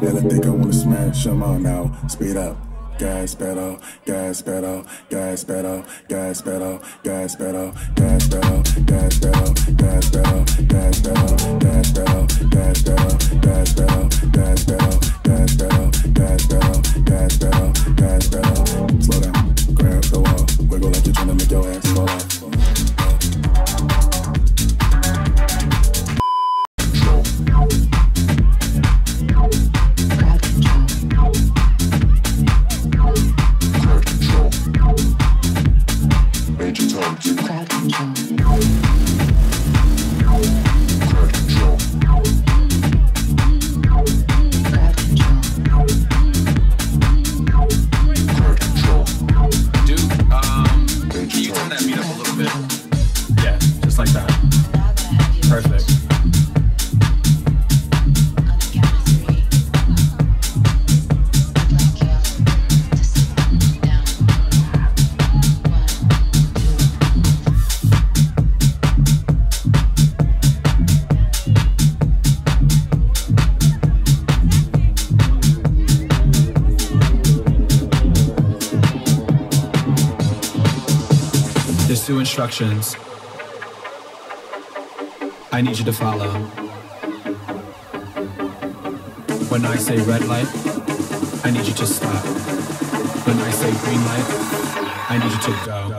Feeling think I wanna smash them all now. Speed up. Gas pedal, gas pedal, gas pedal, gas pedal, gas pedal, gas pedal. two instructions I need you to follow. When I say red light, I need you to stop. When I say green light, I need you to go.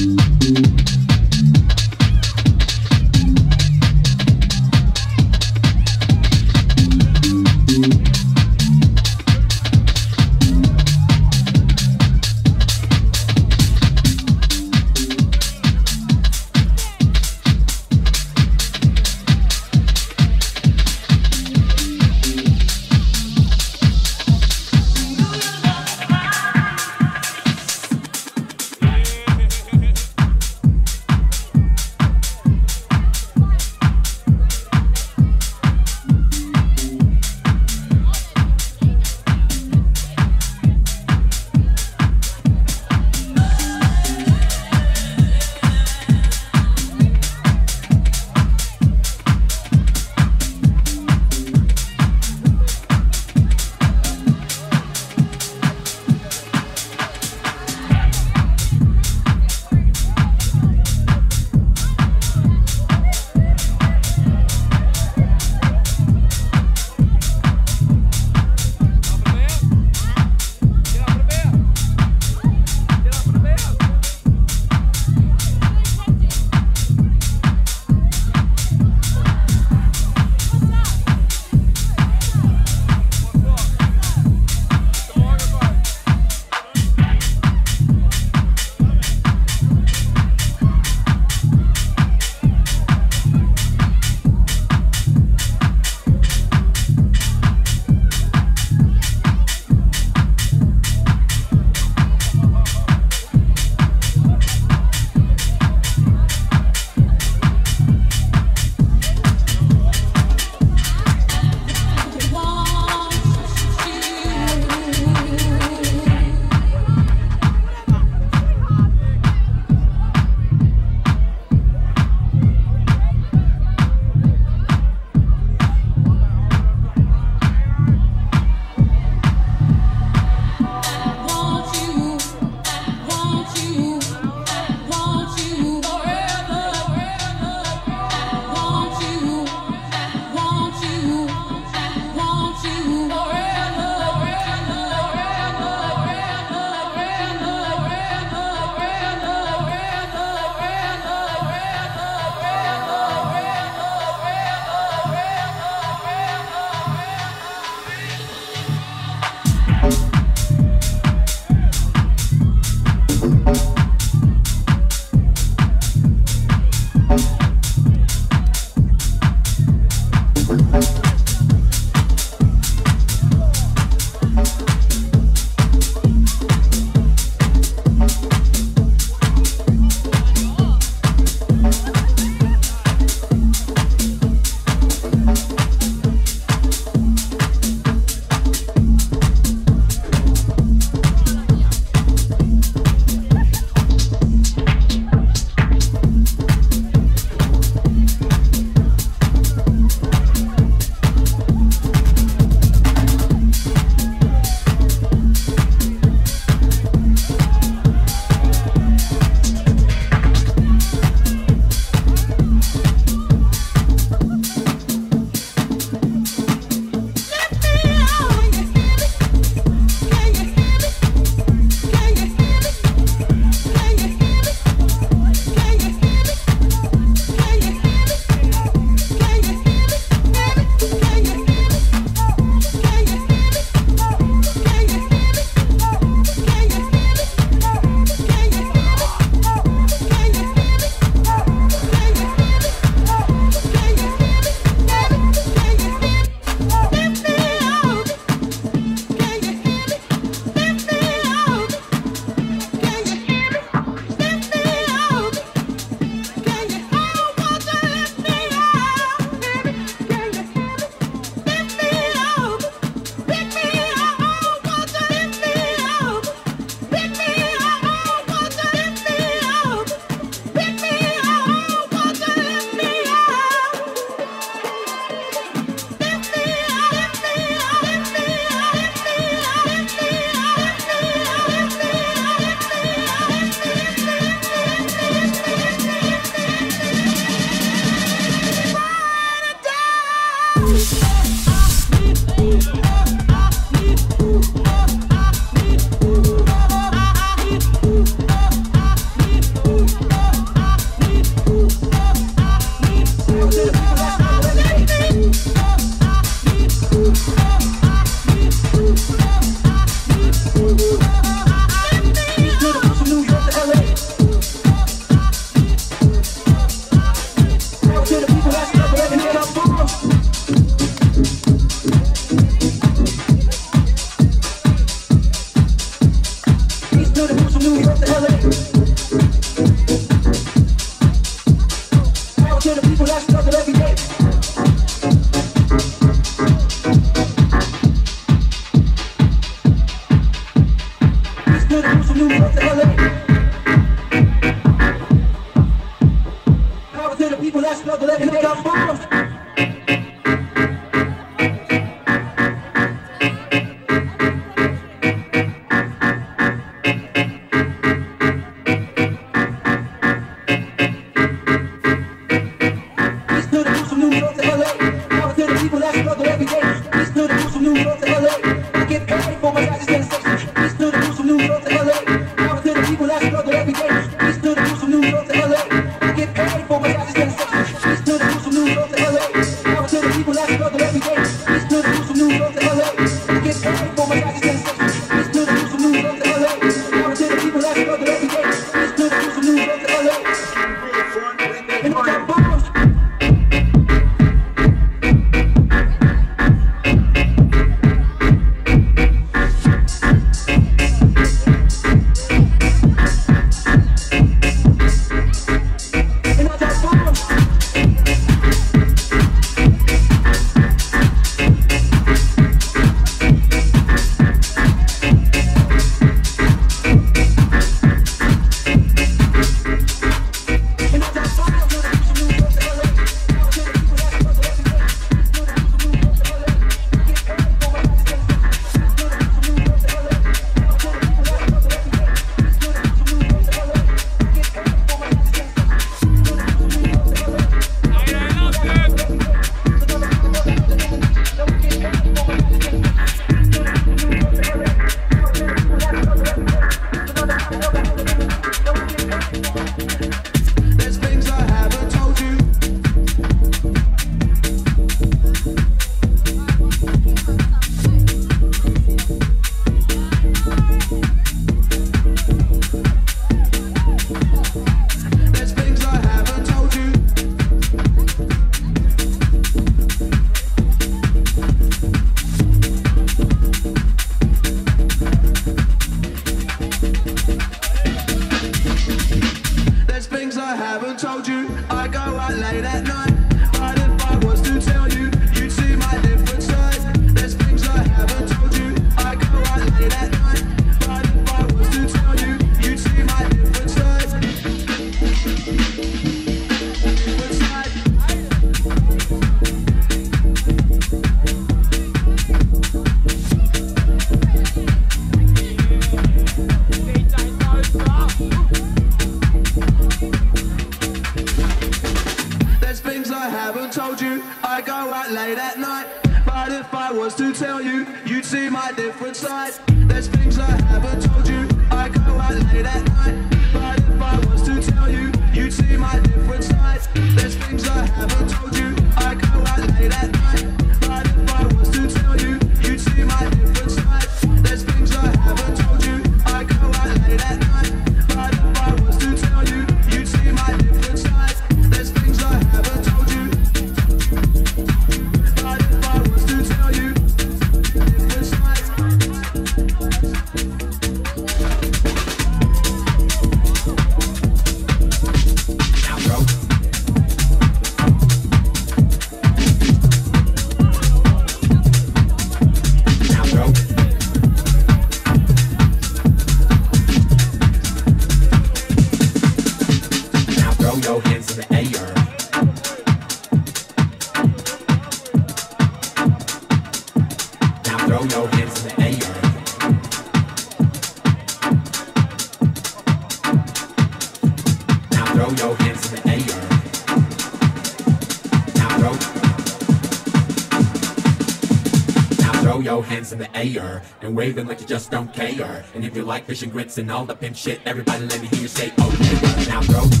Waving like you just don't care. And if you like fish and grits and all the pimp shit, everybody let me hear you say, oh yeah. Now throw.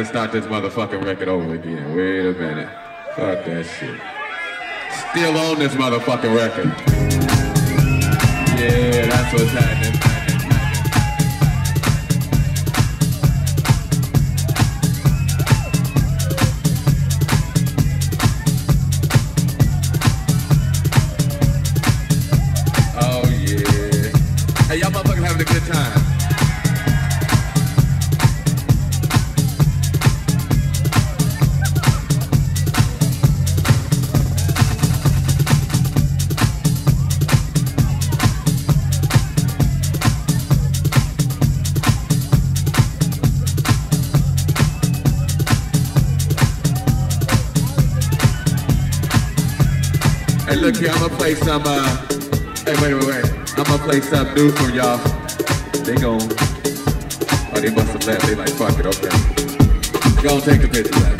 to start this motherfucking record over again. Wait a minute. Fuck that shit. Still on this motherfucking record. Yeah, that's what's happening. play some, uh, hey, wait, wait, wait. I'm gonna play some new for y'all. They gon' oh, they must have left. They like, fuck it, okay. gon' take a picture of that.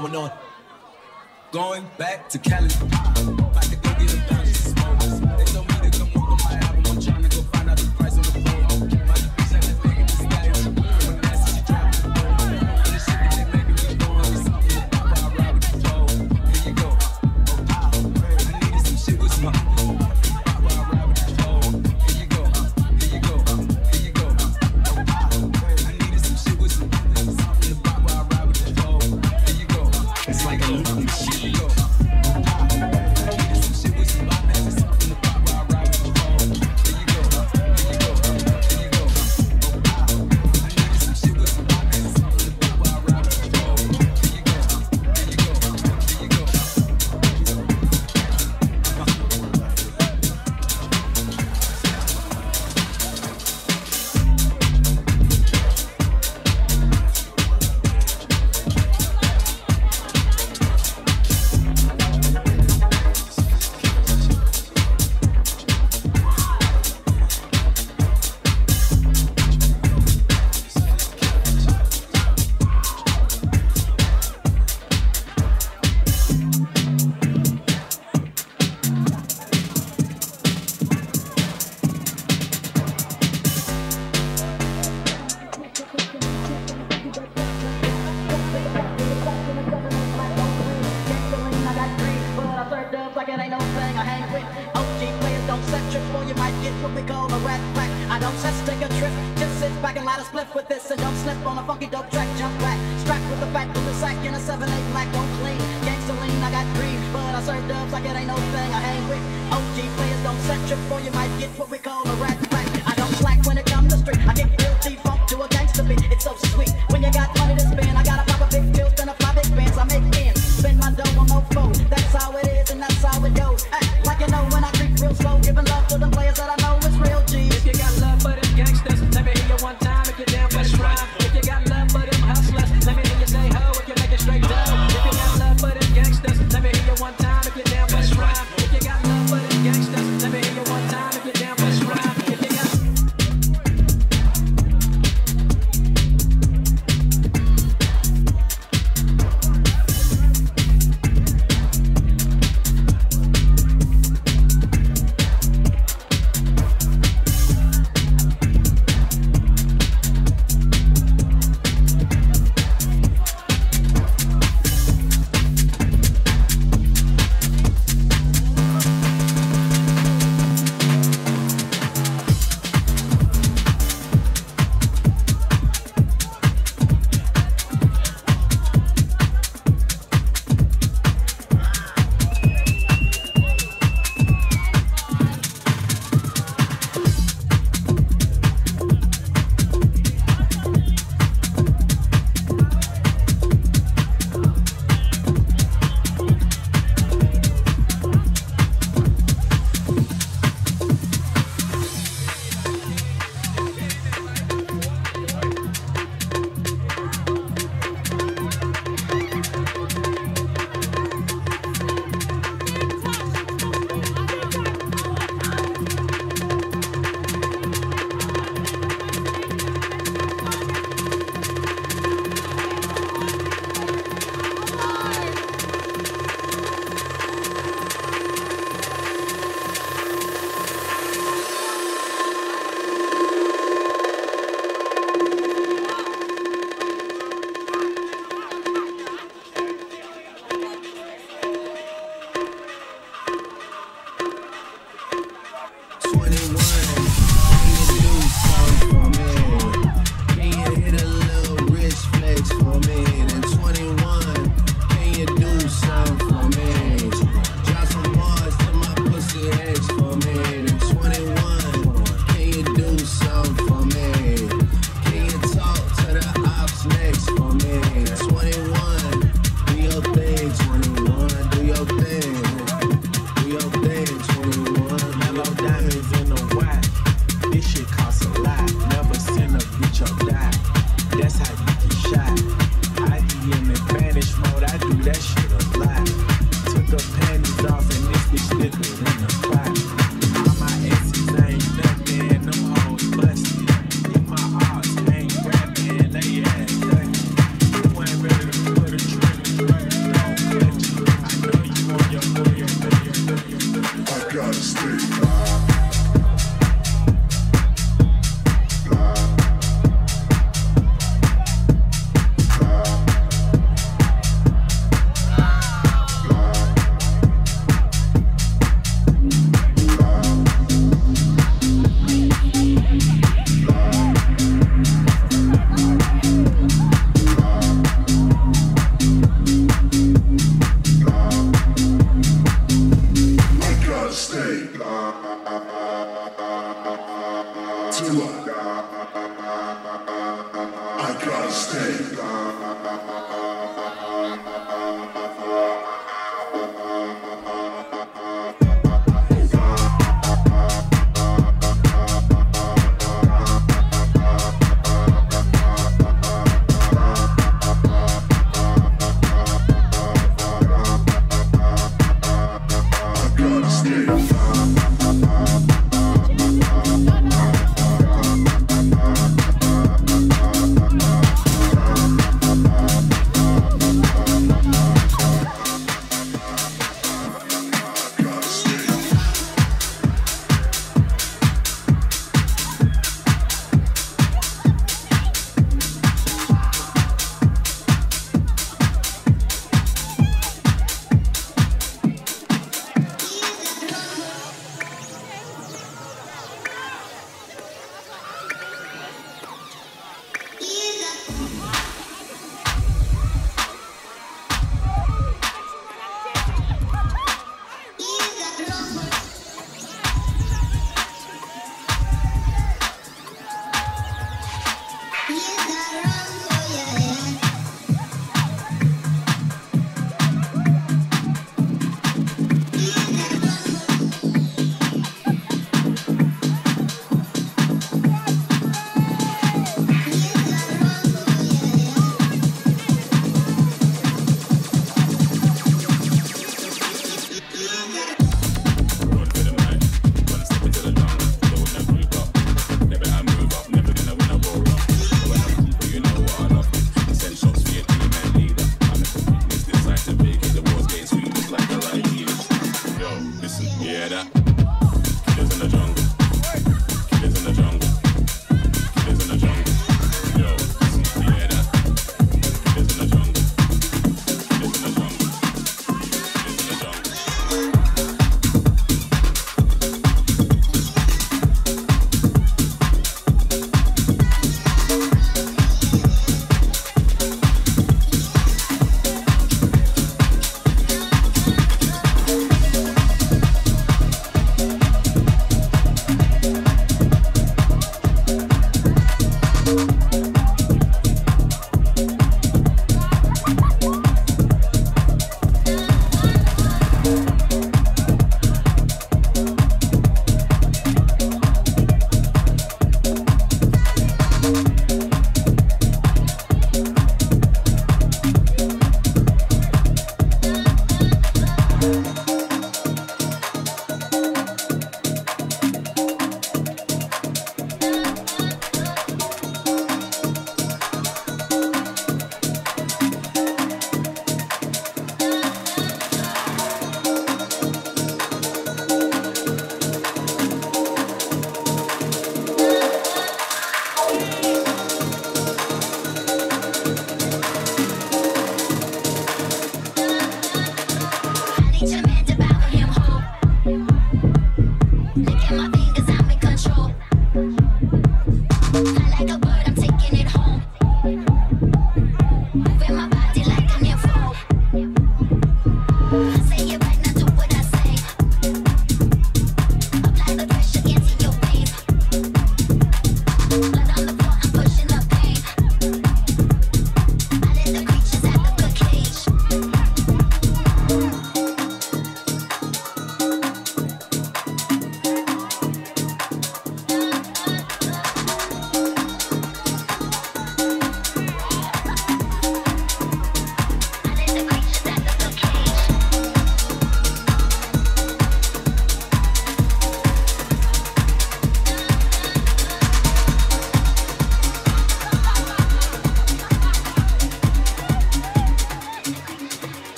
going on. Going back to Cali. About to go get a bounce.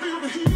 spirit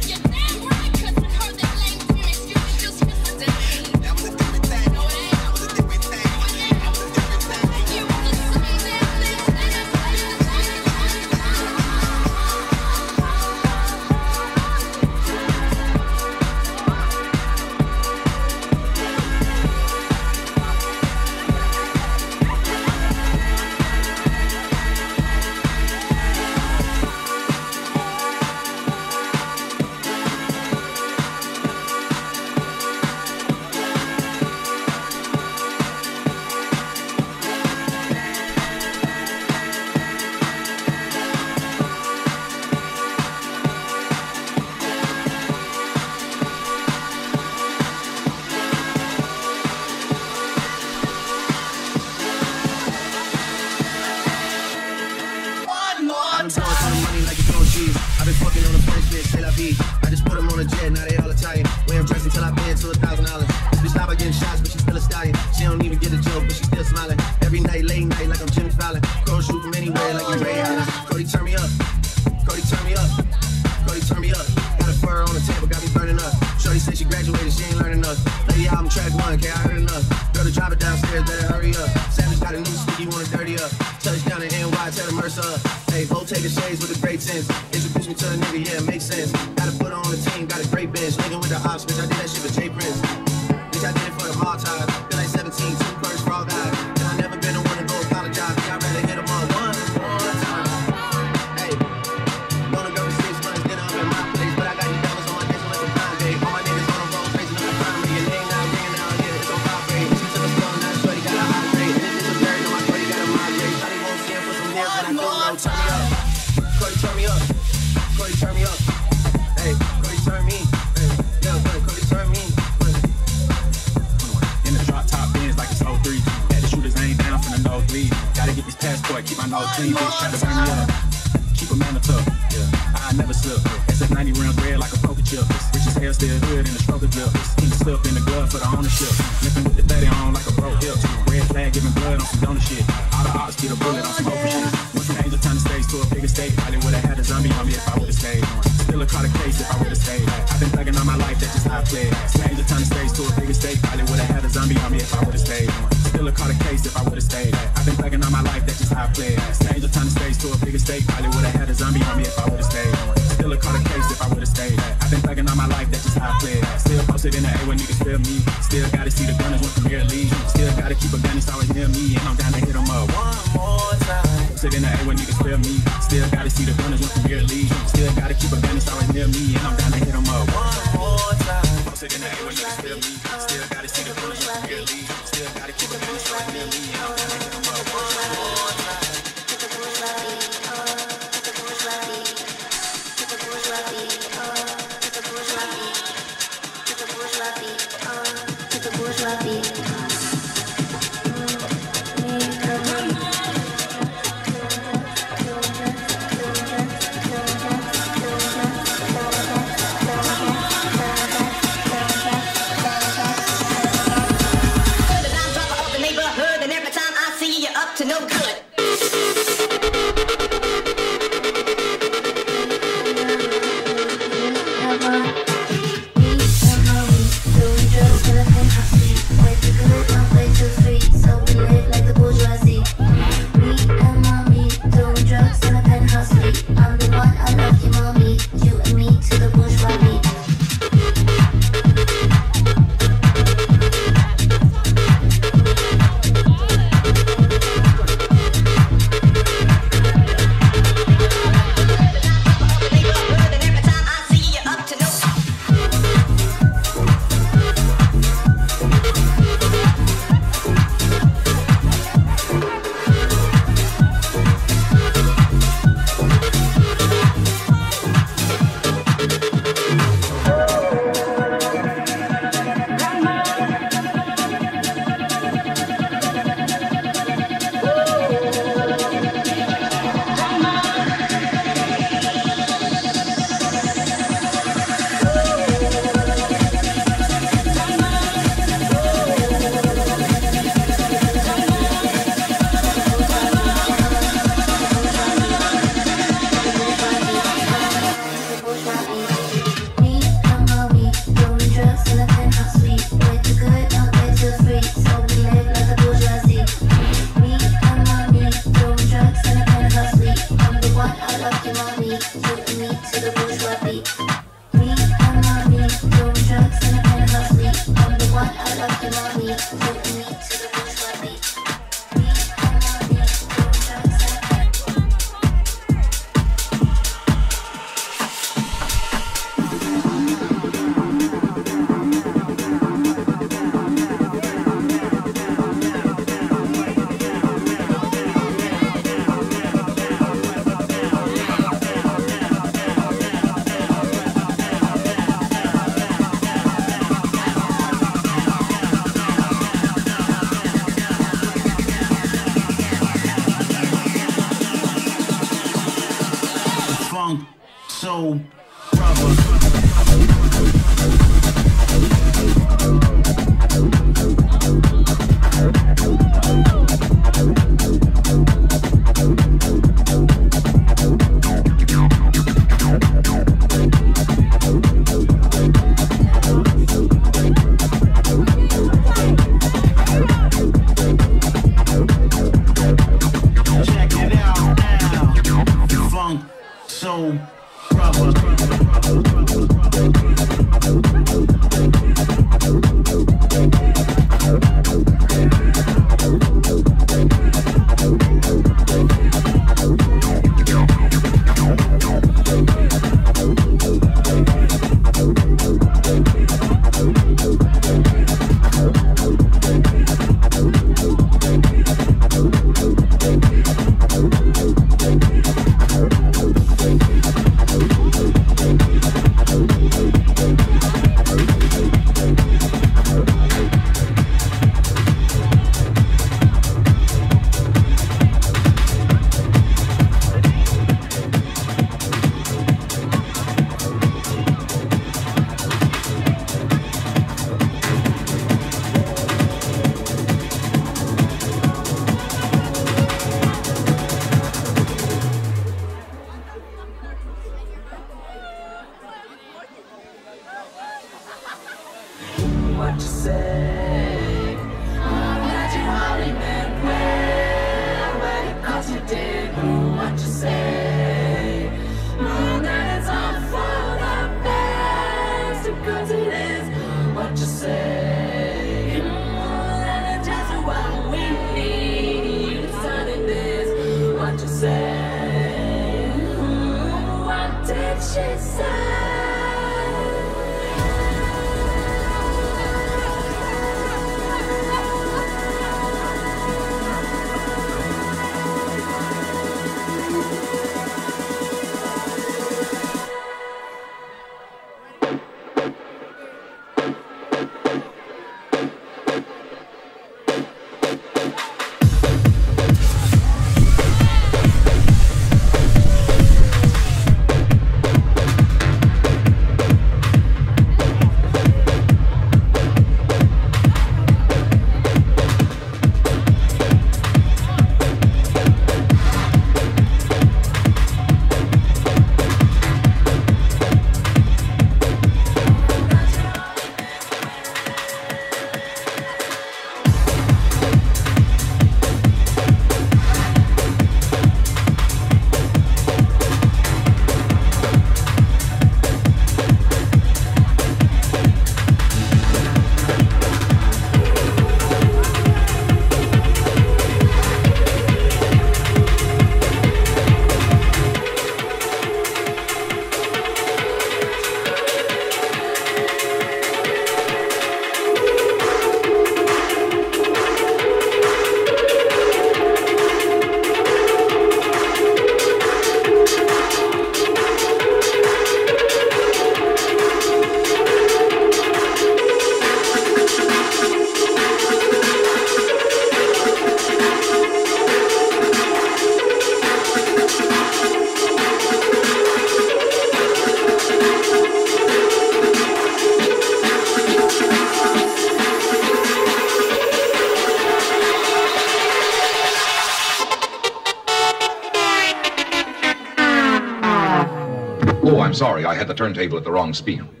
sorry. I had the turntable at the wrong speed.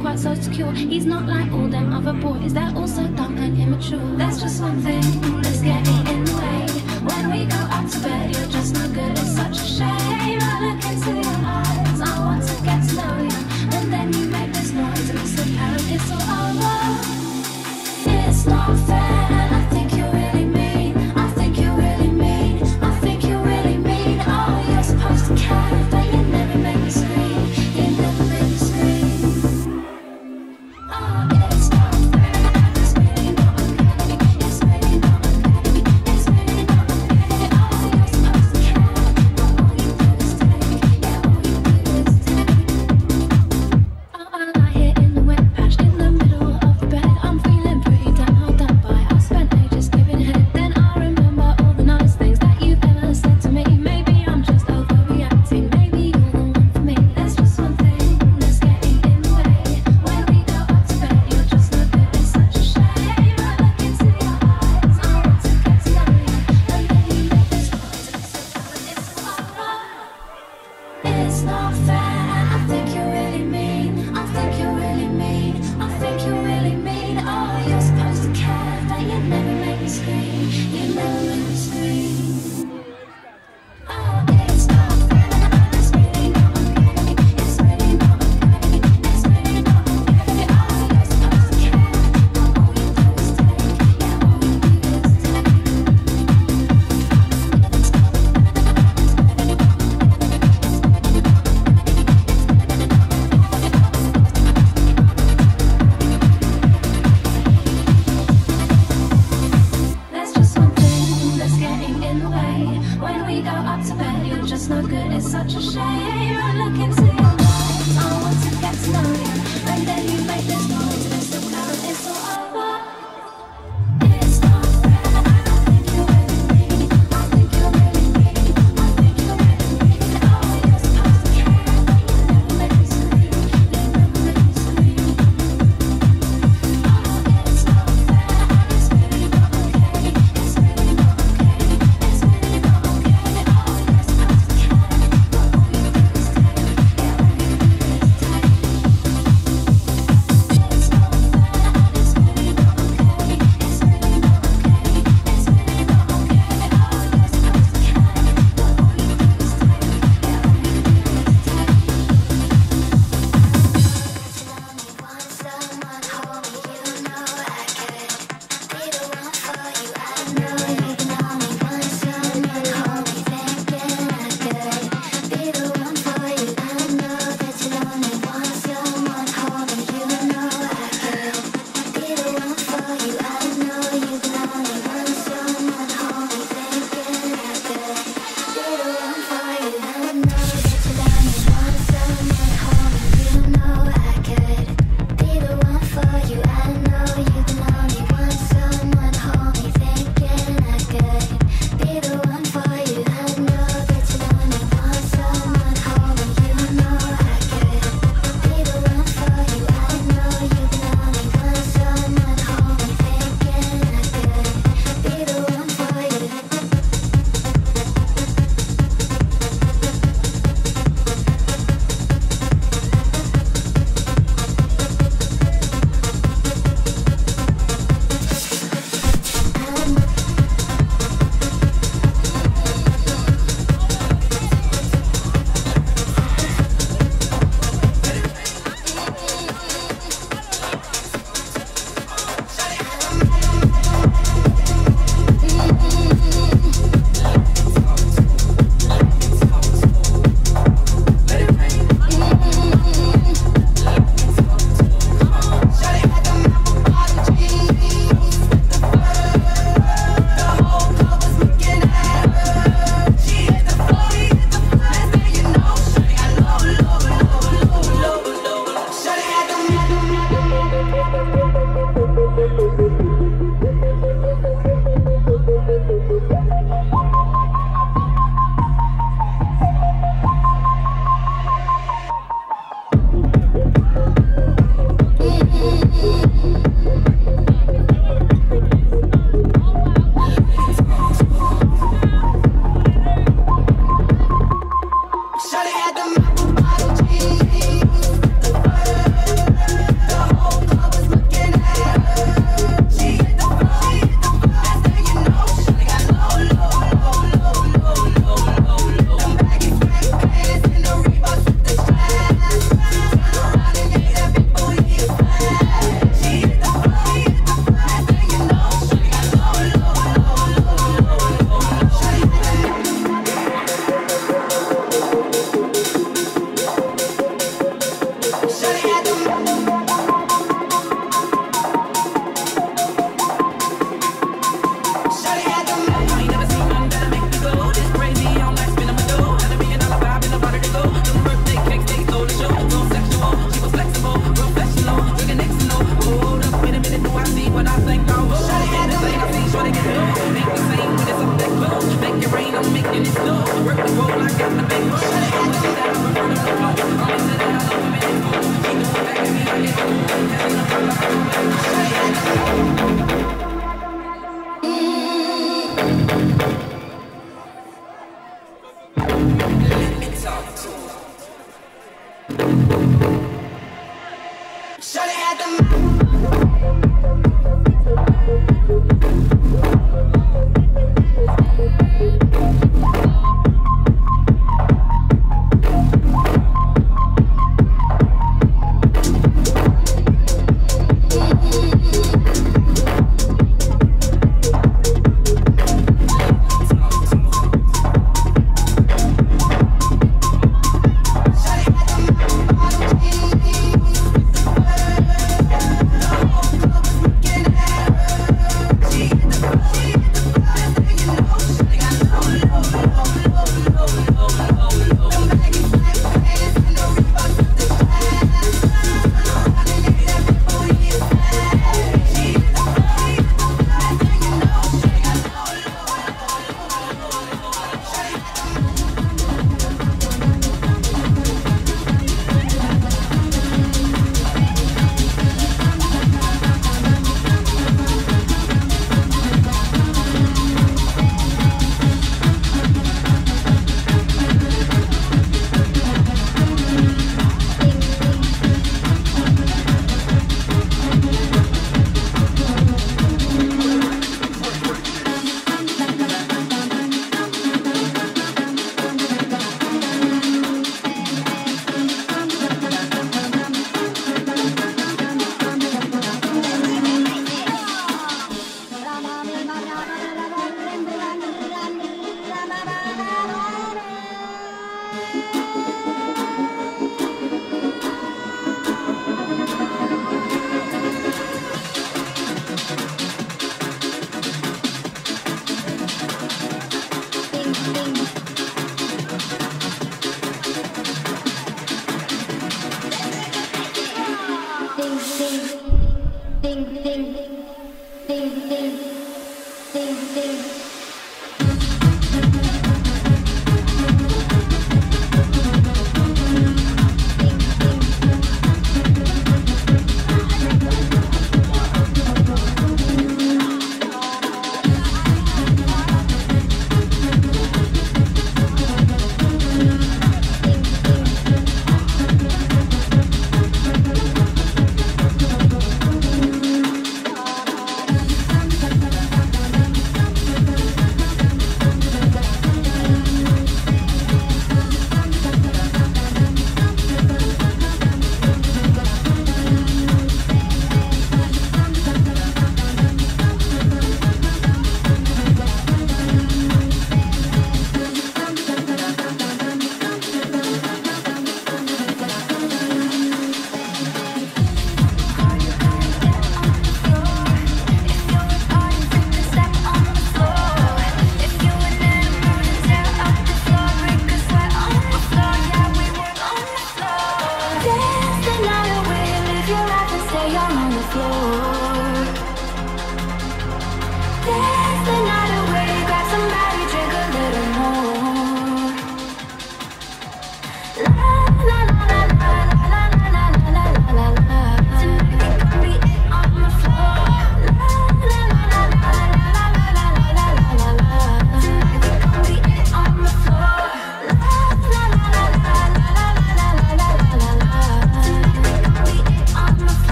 quite so secure. He's not like all them other boys, they're all so dumb and immature. They're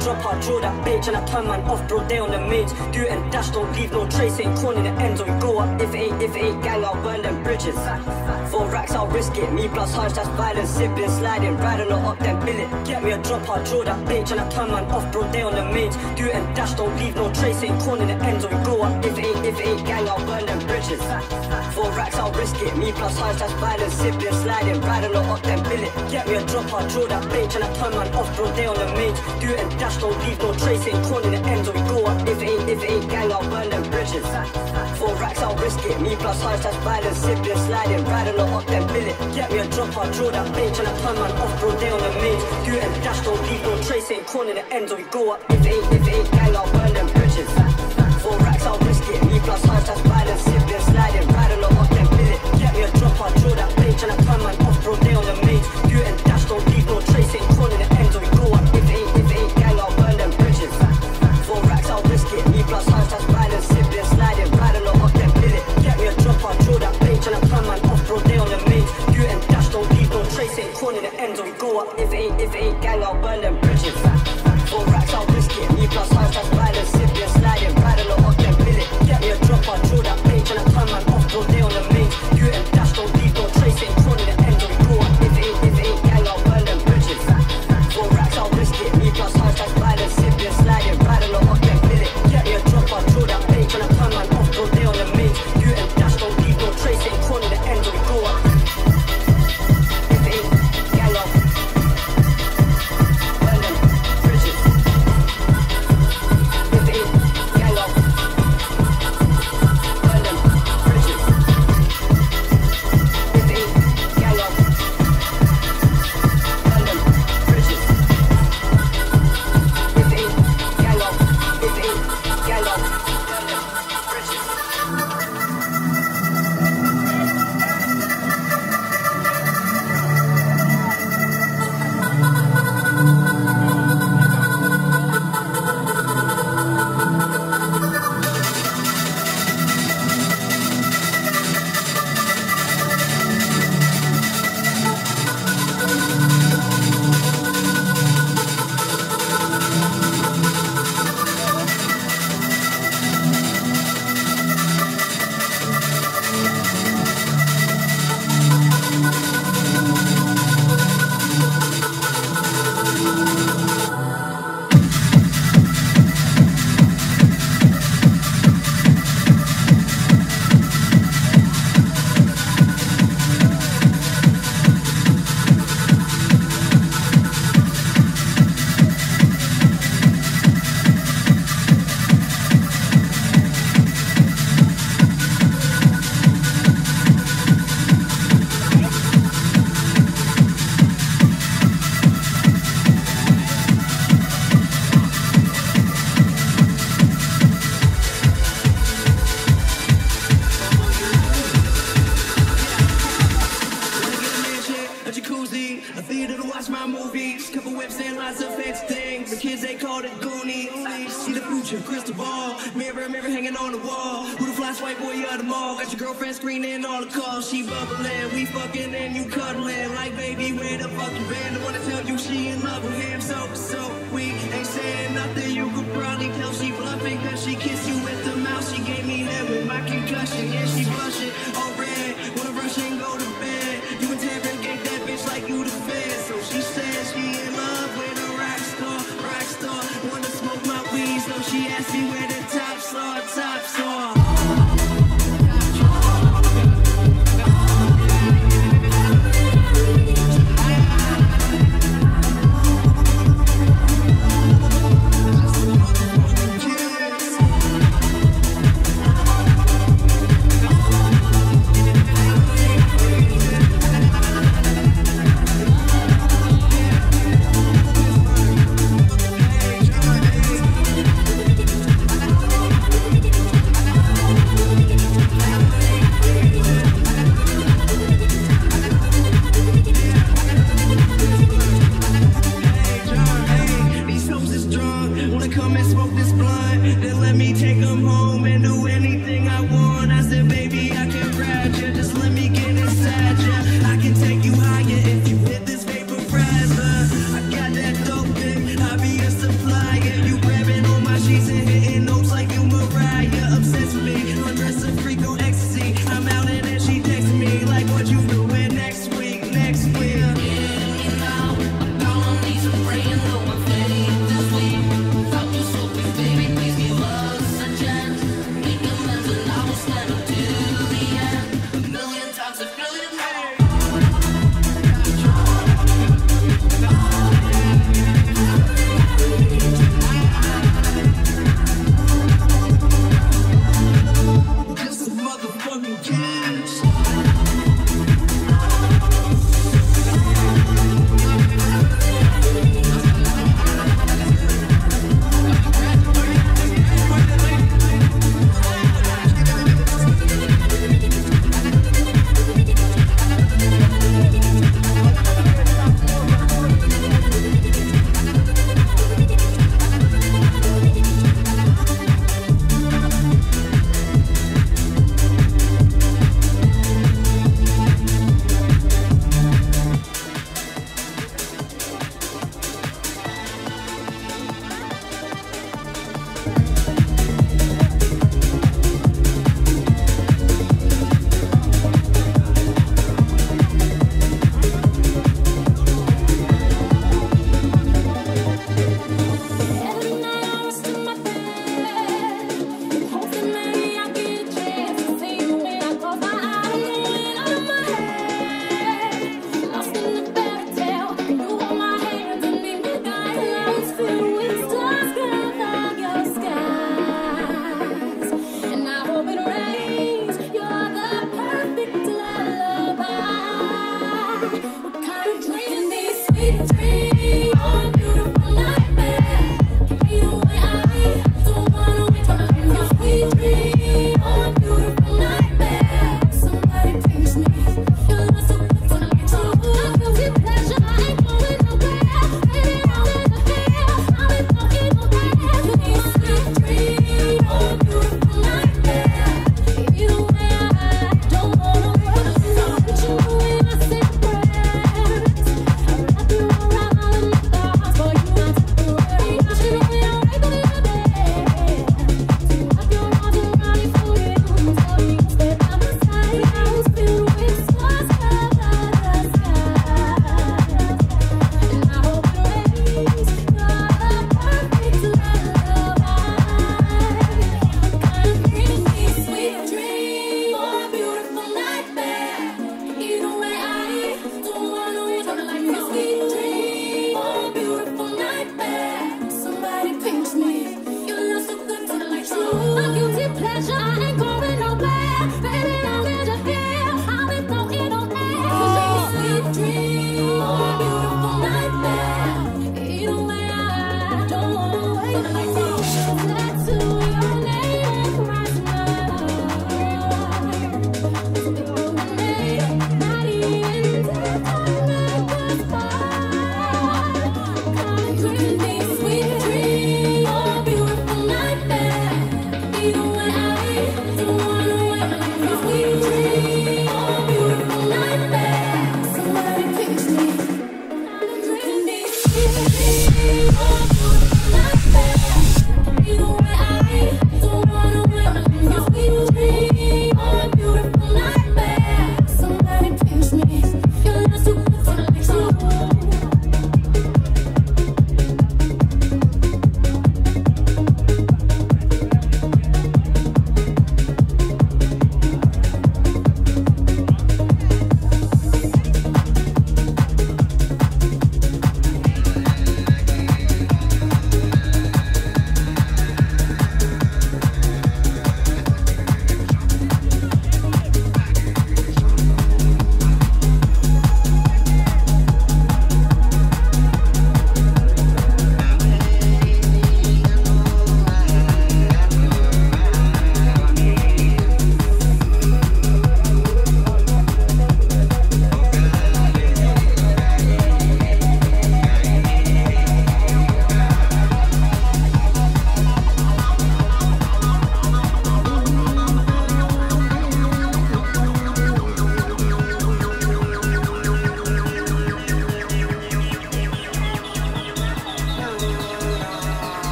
drop, I'll draw that bitch. And I turn man off, bro, they on the mains. Do it and dash, don't leave no trace. Ain't corner the ends, or we go up. If it ain't, if it ain't gang, I'll burn them bridges. Four racks, I'll risk it. Me plus Hodge, that's violence. Sibling sliding, riding or up then billet. Get me a drop, I'll draw that bitch. And I turn man off, bro, they on the mains. Do it and dash, don't leave no trace. Ain't corner the ends, or we go up. If it ain't, if it ain't gang, I'll burn them bridges. Four racks, I'll risk it. Me plus Hodge, that's violence. Sibling sliding, riding or up then billet. Get me a drop, I'll draw that bitch. And I turn man off, bro, they on the mains. Do it and dash, don't leave no trace. Ain't corner the ends, or we go up. If it ain't, if it ain't gang, I'll burn them bridges. Four racks, I'll risk it. Me plus Hodge, that's violence. Sibling sliding, riding or up then billet. Get me a drop, I'll draw that bitch. And I turn man off, bro, they on the mains. Do and dash, don't leave no trace. Ain't corner the ends, or we go up. If it ain't, if it ain't gang, I'll burn them bridges. Four racks, I'll risk it. Me plus Hodge, that's violence. Sibling sliding, riding up then billet. Get me a drop, I'll draw that bitch. And I turn man off,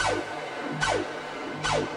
I'm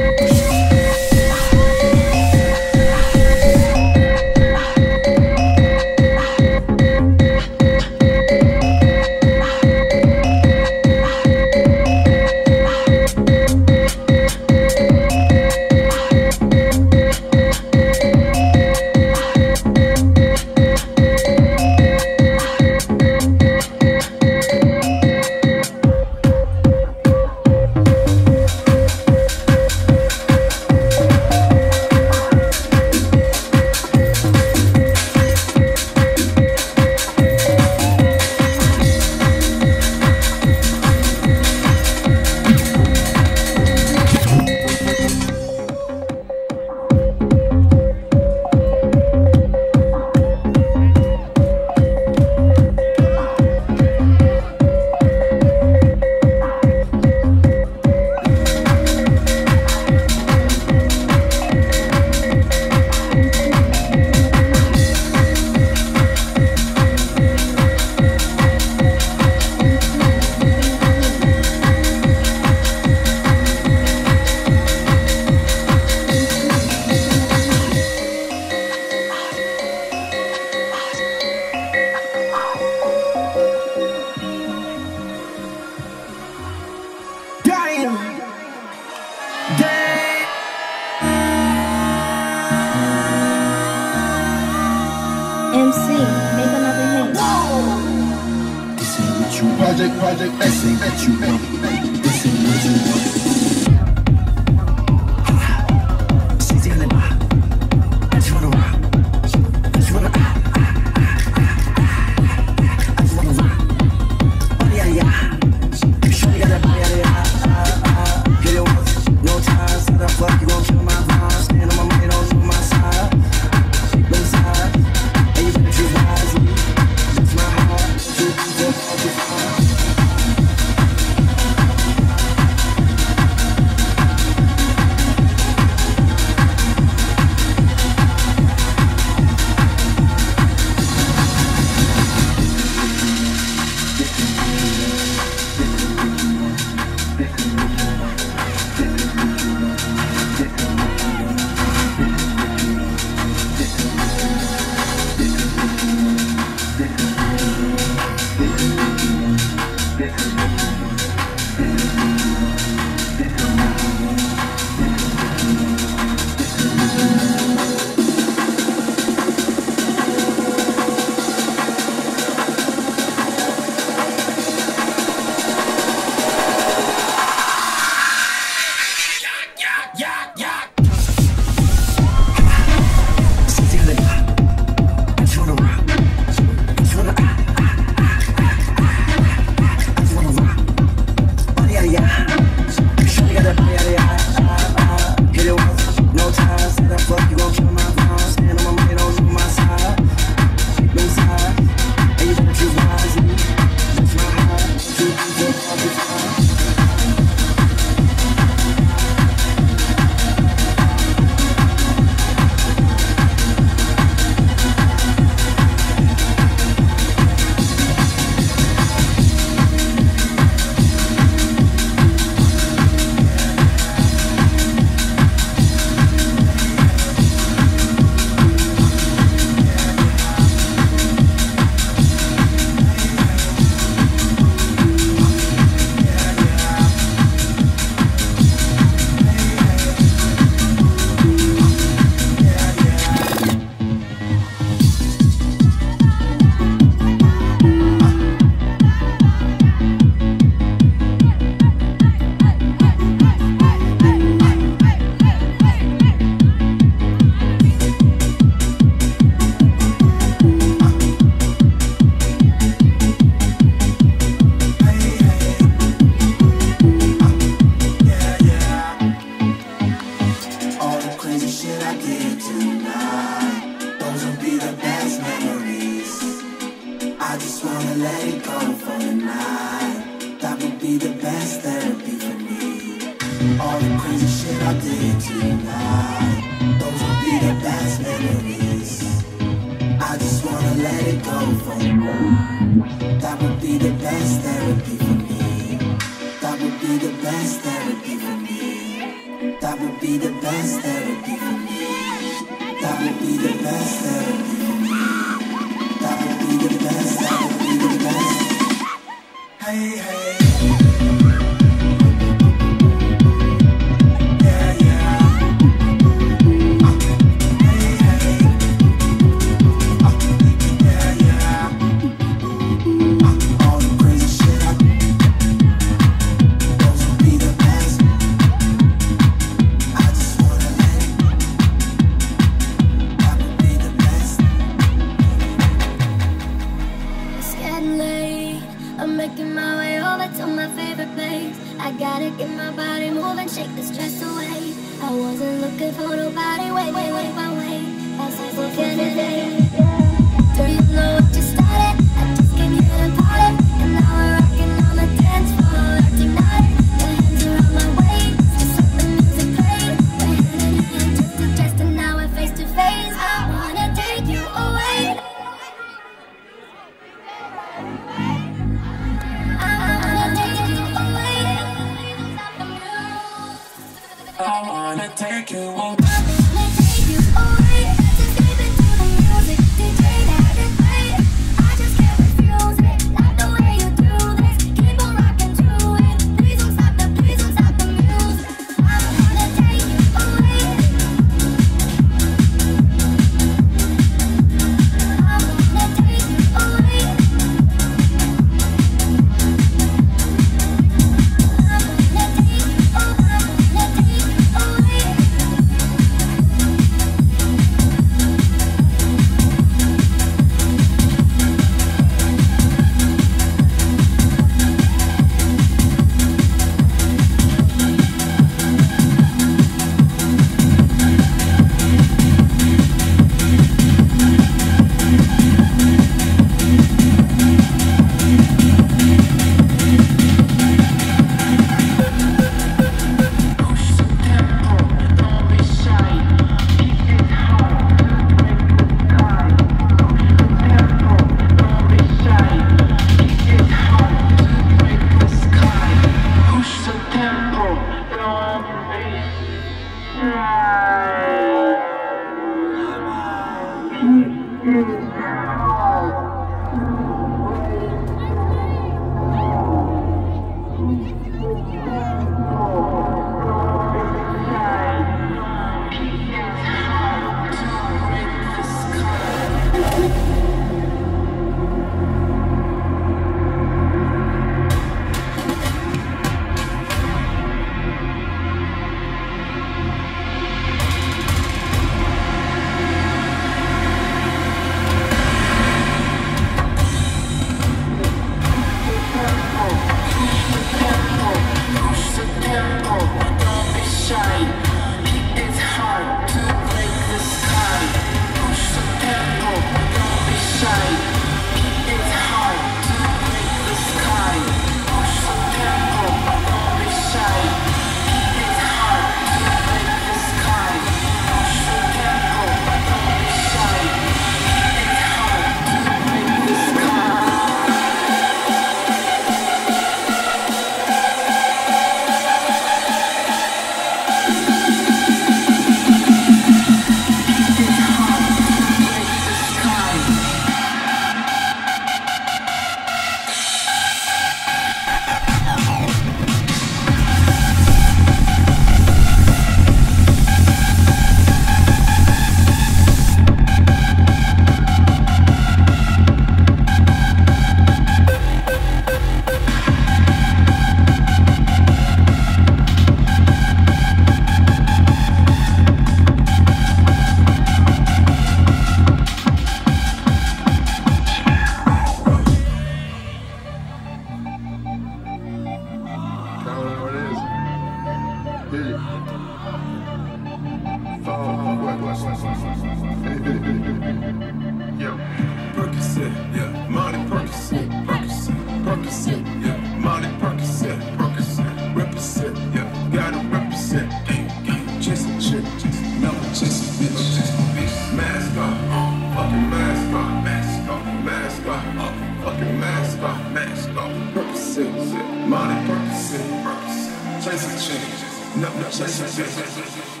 Shush, shush, shush, shush, shush, shush.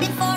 Before